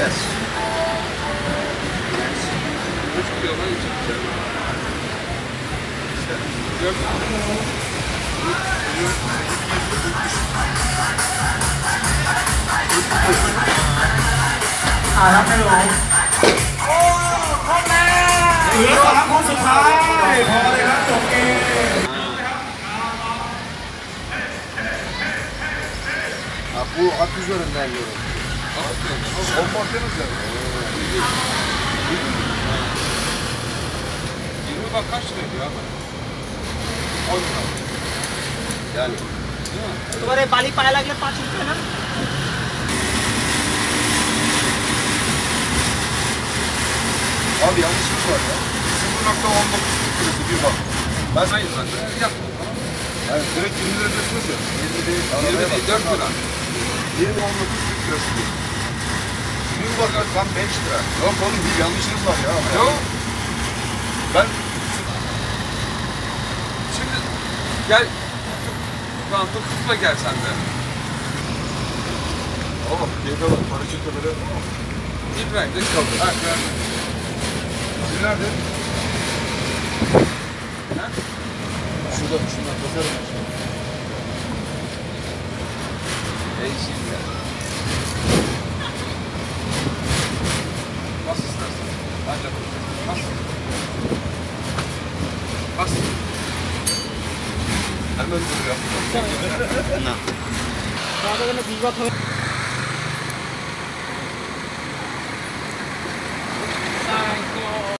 Yes. Ah, that's it. Oh, come on! Here's the last one. Pause it. Stop it. Ah, I'm too good at that. 20 bak kaç lira diyor abi? 10 lira. Yani. तुम्हारे बाली पाया लागले पाच रुपये ना Abi yanlışlık şey var ya. 0.19 lirası bir bak. Ben hayır ben direkt yapmadım. tamam mı? Yani direkt 20 lira diyorsunuz ya. 20 değil. 20 değil 4 lira. 20.19 lirası diyor. Bir bak tam 5 lira. Yok oğlum bir yanlışınız var ya. Yok. Ben Şimdi gel. Tamam dur tutma gel sen de. Ama keyfe bak paraşütle böyle. İbrahim de kaldı. Ha, gördüm. Siz nerede? Ha? Şurada, şundan basarım. Değişik ya. 安全的。pass？那，那这个那比。